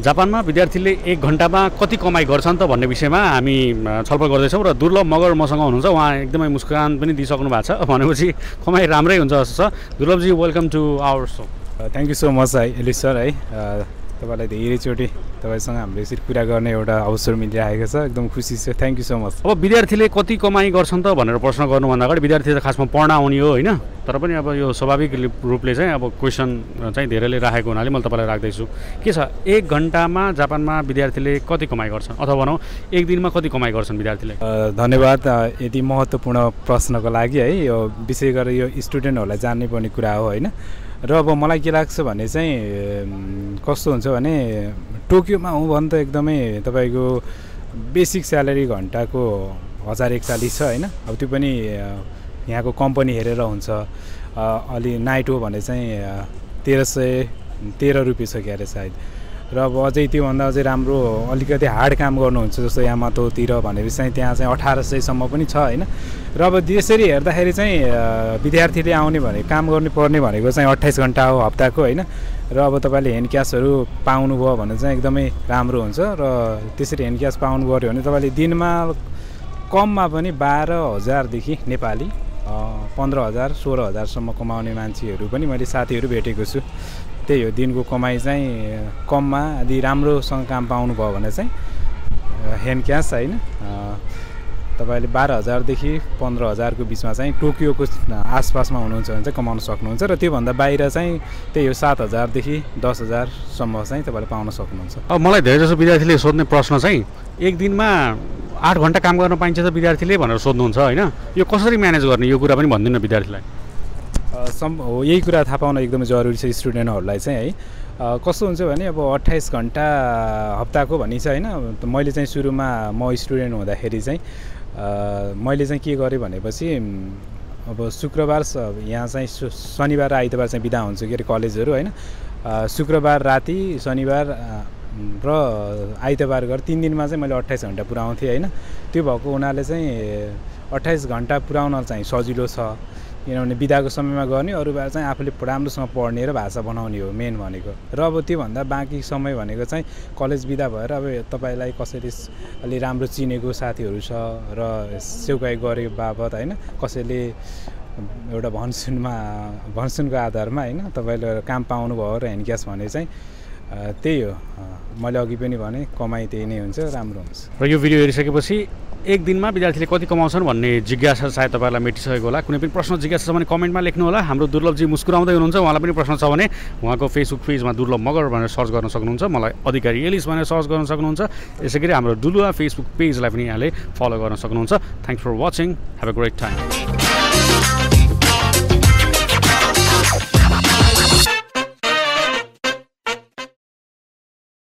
जापानमा विद्यार्थीले एक घन्टामा कति कमाइ गर्छन् त भन्ने विषयमा हामी छलफल गर्दैछौँ र दुर्लभ मगर मसँग हुनुहुन्छ। उहाँ एकदमै मुस्कान पनि दिइसक्नु भएको छ। भनेपछि कमाइ राम्रै हुन्छ जस्तो छ। Durlabhji welcome to our so thank you so much है एलिस सर है। तपाईँलाई धेरैचोटि तपाईँसँग हाम्रो यसरी कुरा गर्ने एउटा अवसर मिलिरहेको छ। एकदम खुसी छ। थ्याङ्क यू सो मच अब विद्यार्थीले कति कमाइ गर्छन् त भनेर प्रश्न गर्नुभन्दा अगाडि विद्यार्थी त खासमा पढ्न आउने हो होइन? तर पनि अब यो स्वाभाविक रूपले चाहिँ अब क्वेसन चाहिँ धेरैले राखेको हुनाले मैले तपाईँलाई राख्दैछु। के छ? एक घन्टामा जापानमा विद्यार्थीले कति कमाइ गर्छन्? अथवा भनौँ एक दिनमा कति कमाइ गर्छन् विद्यार्थीले? धन्यवाद। यति महत्त्वपूर्ण प्रश्नको लागि है। यो विशेष गरेर यो स्टुडेन्टहरूलाई जान्नै पर्ने कुरा हो होइन? र अब मलाई के लाग्छ भने चाहिँ कस्तो हुन्छ भने टोकियोमा हो भने त एकदमै तपाईँको बेसिक स्यालेरी घन्टाको हजार एकचालिस छ होइन। अब त्यो पनि यहाँको कम्पनी हेरेर हुन्छ। अलि नाइट हो भने चाहिँ तेह्र सय तेह्र रुपियाँ छ क्यारे सायद। र अब अझै त्योभन्दा अझै राम्रो अलिकति हार्ड काम गर्नुहुन्छ जस्तो यामातोतिर भनेपछि चाहिँ त्यहाँ चाहिँ अठार सयसम्म पनि छ होइन? र अब यसरी हेर्दाखेरि चाहिँ विद्यार्थीले आउने भने काम गर्नु पर्ने भनेको चाहिँ अट्ठाइस घन्टा हो हप्ताको होइन? र अब तपाईँले ह्यान्ड क्यासहरू पाउनुभयो भने चाहिँ एकदमै राम्रो हुन्छ र त्यसरी ह्यान्ड क्यास पाउनु पऱ्यो भने तपाईँले दिनमा कममा पनि बाह्र हजारदेखि नेपाली पन्ध्र हजार सोह्र हजारसम्म कमाउने मान्छेहरू पनि मैले साथीहरू भेटेको छु। त्यही हो दिनको कमाइ चाहिँ कममा यदि राम्रोसँग काम पाउनुभयो भने चाहिँ ह्यान्ड क्यास होइन। तपाईँले बाह्र हजारदेखि पन्ध्र हजारको बिचमा चाहिँ टोकियोको आसपासमा हुनुहुन्छ भने चाहिँ कमाउन सक्नुहुन्छ र त्योभन्दा बाहिर चाहिँ त्यही हो सात हजारदेखि दस हजारसम्म चाहिँ तपाईँले पाउन सक्नुहुन्छ। अब मलाई धेरै जसो विद्यार्थीले सोध्ने प्रश्न चाहिँ एक दिनमा आठ घन्टा काम गर्न पाइन्छ त विद्यार्थीले भनेर सोध्नुहुन्छ होइन। यो कसरी म्यानेज गर्ने यो कुरा पनि भनिदिनु विद्यार्थीलाई। सम् हो यही कुरा थाहा पाउन एकदमै जरुरी छ स्टुडेन्टहरूलाई चाहिँ है। कस्तो हुन्छ भने अब अट्ठाइस घन्टा हप्ताको भनी छ होइन मैले चाहिँ सुरुमा म स्टुडेन्ट हुँदाखेरि चाहिँ मैले चाहिँ के गरेँ भनेपछि अब शुक्रबार यहाँ चाहिँ शनिबार र आइतबार चाहिँ बिदा हुन्छ के अरे कलेजहरू होइन। शुक्रबार राति शनिबार र आइतबार गरेर तिन दिनमा चाहिँ मैले अट्ठाइस घन्टा पुऱ्याउँथेँ होइन। त्यो भएको हुनाले चाहिँ अट्ठाइस घन्टा पुऱ्याउन चाहिँ सजिलो छ। किनभने बिदाको समयमा गर्ने अरू बेला चाहिँ आफूले राम्रोसँग पढ्ने र भाषा बनाउने हो मेन भनेको। र अब त्योभन्दा बाँकी समय भनेको चाहिँ कलेज बिदा भएर अब तपाईँलाई कसैले अलि राम्रो चिनेको साथीहरू छ र सेउकाइ गरेको बाबत होइन कसैले एउटा भनसुनमा भनसुनको आधारमा होइन तपाईँले काम पाउनुभयो र ह्यान्ड भने चाहिँ त्यही हो। मैले अघि पनि भने कमाइ त्यही नै हुन्छ राम्रो हुन्छ। र यो भिडियो हेरिसकेपछि एक दिनमा विद्यार्थीले कति कमाउँछन् भन्ने जिज्ञासा सायद तपाईँहरूलाई मेटिसकेको होला। कुनै पनि प्रश्न जिज्ञासा छ भने कमेन्टमा लेख्नु होला। हाम्रो दुर्लभजी मुस्कुराउँदै हुनुहुन्छ। उहाँलाई पनि प्रश्न छ भने उहाँको फेसबुक पेजमा दुर्लभ मगर भनेर सर्च गर्न सक्नुहुन्छ। मलाई अधिकारी एलिस भनेर सर्च गर्न सक्नुहुन्छ। यसै गरी हाम्रो डुलुवा फेसबुक पेजलाई पनि यहाँले फलो गर्न सक्नुहुन्छ। Thanks for watching have a great time